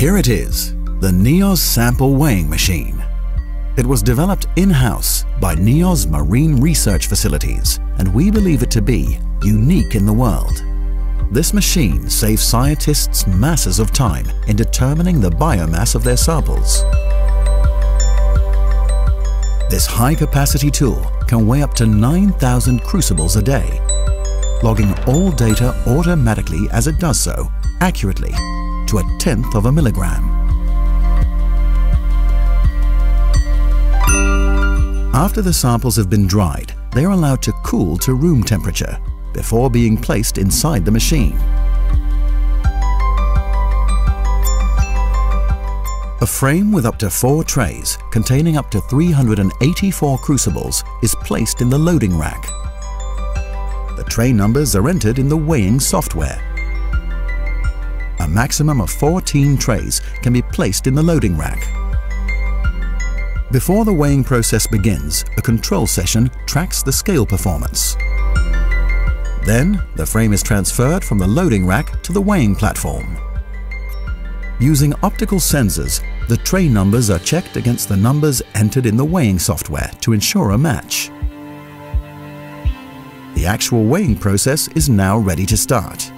Here it is, the NIOZ Sample Weighing Machine. It was developed in-house by NIOZ Marine Research Facilities and we believe it to be unique in the world. This machine saves scientists masses of time in determining the biomass of their samples. This high-capacity tool can weigh up to 9,000 crucibles a day, logging all data automatically as it does so, accurately, to a tenth of a milligram. After the samples have been dried, they are allowed to cool to room temperature before being placed inside the machine. A frame with up to four trays containing up to 384 crucibles is placed in the loading rack. The tray numbers are entered in the weighing software. A maximum of 14 trays can be placed in the loading rack. Before the weighing process begins, a control session tracks the scale performance. Then, the frame is transferred from the loading rack to the weighing platform. Using optical sensors, the tray numbers are checked against the numbers entered in the weighing software to ensure a match. The actual weighing process is now ready to start.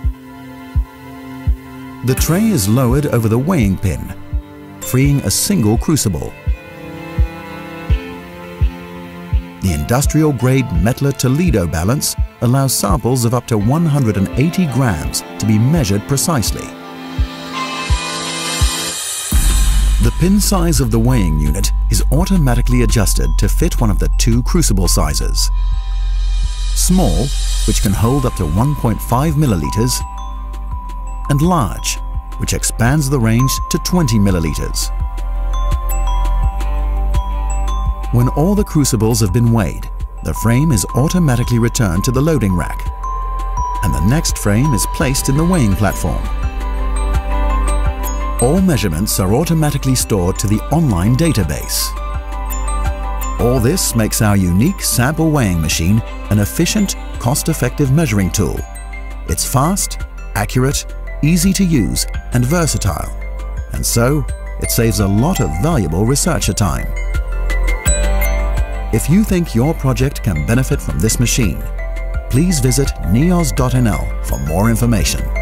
The tray is lowered over the weighing pin, freeing a single crucible. The industrial-grade Mettler Toledo balance allows samples of up to 180 grams to be measured precisely. Pin size of the weighing unit is automatically adjusted to fit one of the two crucible sizes. Small, which can hold up to 1.5 milliliters, and large, which expands the range to 20 milliliters. When all the crucibles have been weighed, the frame is automatically returned to the loading rack and the next frame is placed in the weighing platform. All measurements are automatically stored to the online database. All this makes our unique sample weighing machine an efficient, cost-effective measuring tool. It's fast, accurate, easy to use and versatile, and so it saves a lot of valuable researcher time. If you think your project can benefit from this machine, please visit nioz.nl for more information.